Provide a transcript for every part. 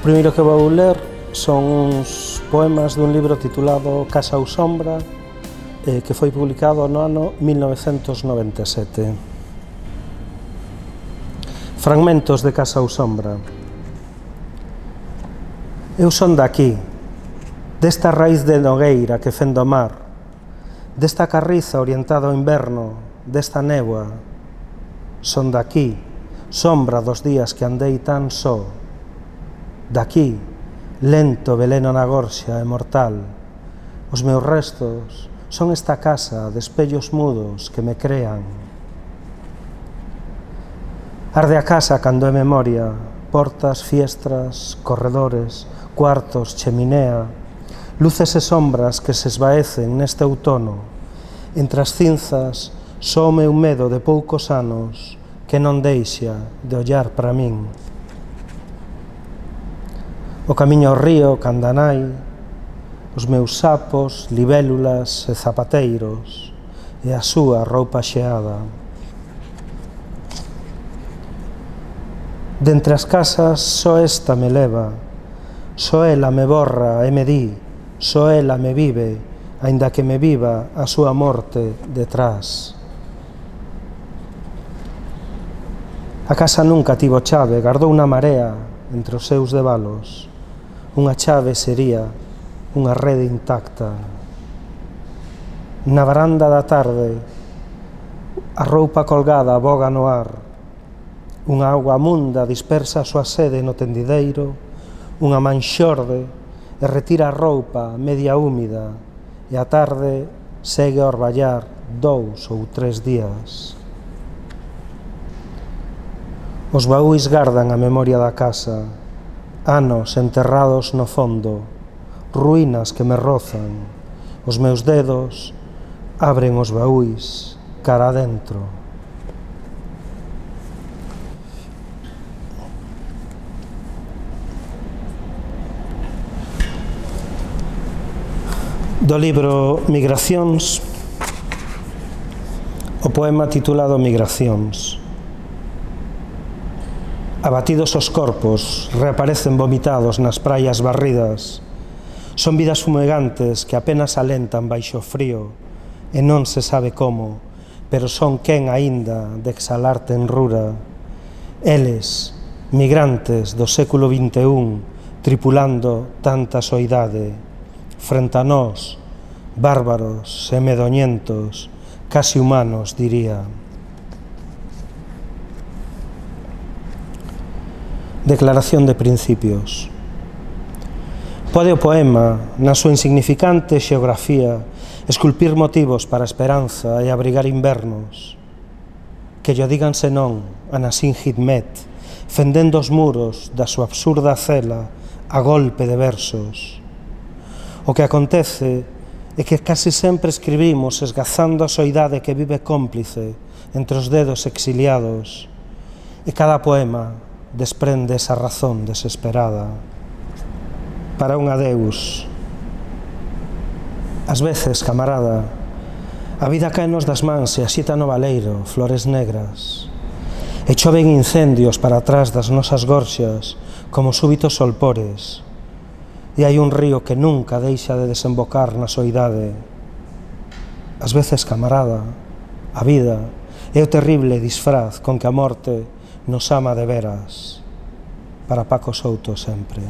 O primeiro que vou ler son uns poemas dun libro titulado Casa ou Sombra, eh, que foi publicado no ano 1997. Fragmentos de Casa ou Sombra. Eu son daqui, desta raiz de nogueira que fendo o mar, desta carriza orientada ao inverno, desta néboa, son daqui, sombra dos días que andei tan só, Daqui, lento veleno na gorxa e mortal, os meus restos son esta casa de espellos mudos que me crean. Arde a casa cando é memoria, portas, fiestras, corredores, cuartos, cheminea, luces e sombras que se esvaecen neste outono. Entre as cinzas, só o meu medo de poucos anos que non deixa de ollar para min o camiño ao río, Candanai, os meus sapos, libélulas e zapateiros, e a súa roupa xeada. Dentre as casas, só esta me leva, só ela me borra e me di, só ela me vive, aínda que me viva a súa morte detrás. A casa nunca tivo chave, gardou unha marea entre os seus devalos. Unha chave sería unha rede intacta. Na varanda da tarde, a roupa colgada boga no ar. Unha agua munda dispersa a súa sede no tendideiro, unha manxorde e retira a roupa media húmida e a tarde segue a orballar dous ou tres días. Os baúis gardan a memoria da casa, anos enterrados no fondo, ruínas que me rozan, os meus dedos abren os baúis cara adentro. Do libro Migracións, o poema titulado Migracións. Abatidos os corpos, reaparecen vomitados nas praias barridas. Son vidas fumegantes que apenas alentan baixo frío, e non se sabe como, pero son quen aínda de exhalar tenrura. Eles, migrantes do século XXI, tripulando tanta soidade, frente a nós, bárbaros e medoñentos, casi humanos, diría. Declaración de Principios. Pode o poema, na súa insignificante xeografía, esculpir motivos para a esperanza e abrigar invernos. Que yo digan senón a Nassim Hidmet, fendendo os muros da súa absurda cela a golpe de versos. O que acontece é que casi sempre escribimos esgazando a soidade que vive cómplice entre os dedos exiliados e cada poema desprende esa razón desesperada para un adeus. As veces, camarada, a vida cae nos das mans e asita no valeiro flores negras e choven incendios para atrás das nosas gorxas como súbitos solpores e hai un río que nunca deixa de desembocar na soidade. As veces, camarada, a vida é o terrible disfraz con que a morte nos ama de veras para Paco Souto sempre.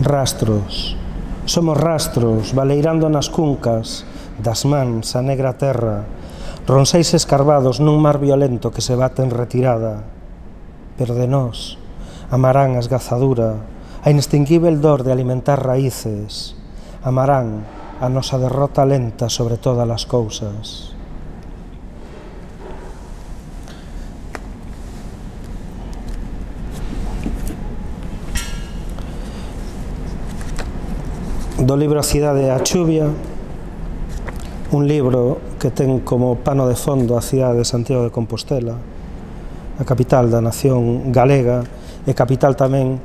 Rastros. Somos rastros baleirando nas cuncas das mans a negra terra, ronseis escarbados nun mar violento que se bate en retirada. Pero de nós amarán as gazadura, a inextinguível dor de alimentar raíces, amarán a nosa derrota lenta sobre todas as cousas. do libro A cidade a chuvia, un libro que ten como pano de fondo a cidade de Santiago de Compostela, a capital da nación galega e capital tamén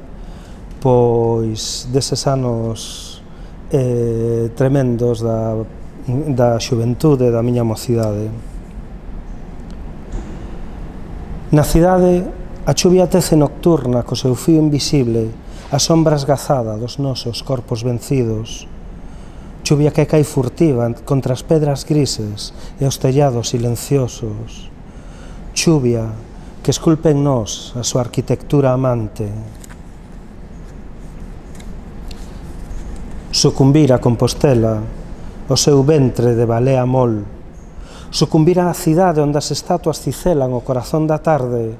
pois deses anos eh, tremendos da, da xuventude, da miña mocidade. Na cidade, a chuvia tece nocturna co seu fío invisible, a sombra esgazada dos nosos corpos vencidos, chuvia que cai furtiva contra as pedras grises e os tellados silenciosos, chuvia que esculpe en nós a súa arquitectura amante, Sucumbir a Compostela, o seu ventre de balea mol. Sucumbir a cidade onde as estatuas cicelan o corazón da tarde.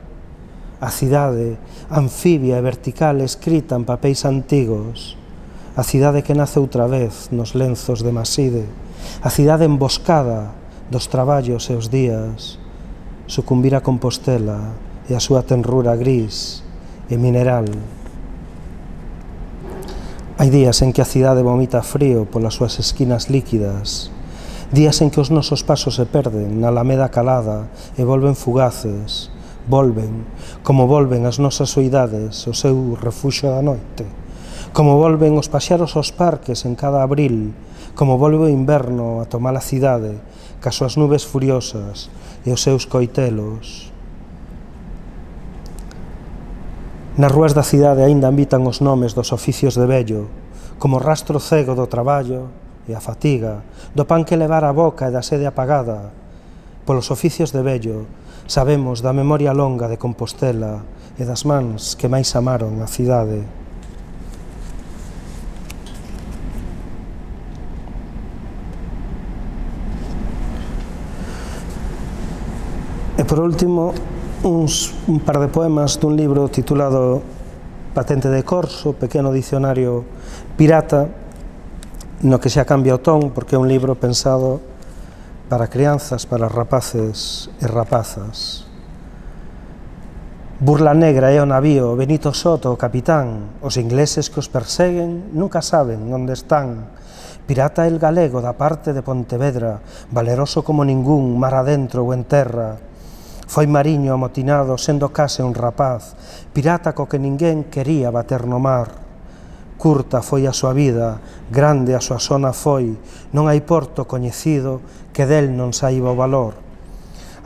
A cidade, anfibia e vertical escrita en papéis antigos. A cidade que nace outra vez nos lenzos de Maside. A cidade emboscada dos traballos e os días. Sucumbir a Compostela e a súa tenrura gris e mineral. Hai días en que a cidade vomita frío polas súas esquinas líquidas, días en que os nosos pasos se perden na alameda calada e volven fugaces, volven, como volven as nosas soidades, o seu refuxo da noite, como volven os paxaros aos parques en cada abril, como volve o inverno a tomar a cidade, ca súas nubes furiosas e os seus coitelos, Nas rúas da cidade aínda ambitan os nomes dos oficios de vello, como rastro cego do traballo e a fatiga, do pan que levar a boca e da sede apagada. Polos oficios de vello, sabemos da memoria longa de Compostela e das mans que máis amaron a cidade. E por último, uns, un par de poemas dun libro titulado Patente de Corso, pequeno dicionario pirata, no que xa cambia o ton, porque é un libro pensado para crianzas, para rapaces e rapazas. Burla Negra é o navío, Benito Soto, o capitán, os ingleses que os perseguen nunca saben onde están. Pirata el galego da parte de Pontevedra, valeroso como ningún, mar adentro ou en terra, Foi mariño amotinado sendo case un rapaz, pirata co que ninguén quería bater no mar. Curta foi a súa vida, grande a súa zona foi, non hai porto coñecido que del non saiba o valor.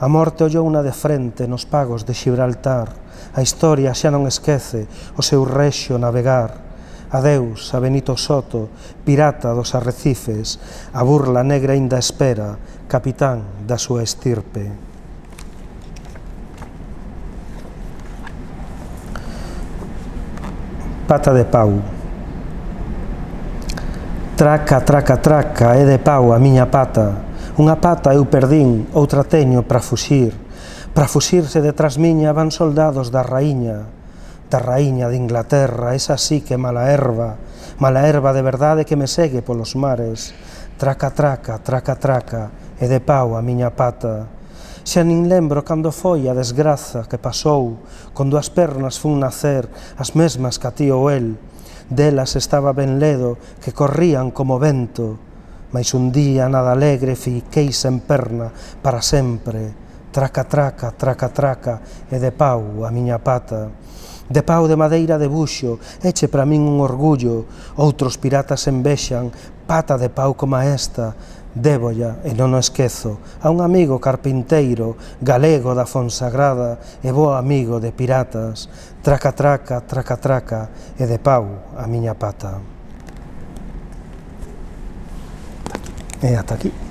A morte ollou unha de frente nos pagos de Gibraltar, a historia xa non esquece o seu rexo navegar. Adeus a Benito Soto, pirata dos arrecifes, a burla negra ainda espera, capitán da súa estirpe. Pata de pau. Traca, traca, traca, é de pau a miña pata. Unha pata eu perdín, outra teño para fuxir. Para fuxirse detrás miña van soldados da raíña, da raíña de Inglaterra, esa sí que mala erva, mala erva de verdade que me segue polos mares. Traca, traca, traca, traca, e de pau a miña pata. Xa nin lembro cando foi a desgraza que pasou, con dúas pernas fun nacer, as mesmas que a ti ou el. Delas estaba ben ledo, que corrían como vento, mais un día nada alegre fiquei sen perna para sempre, traca, traca, traca, traca, e de pau a miña pata. De pau de madeira de buxo, eche para min un orgullo, outros piratas envexan, pata de pau como esta, Débolla, e non o esquezo, a un amigo carpinteiro, galego da Fonsagrada e bo amigo de piratas, traca traca, traca traca, e de pau a miña pata. E ata aquí.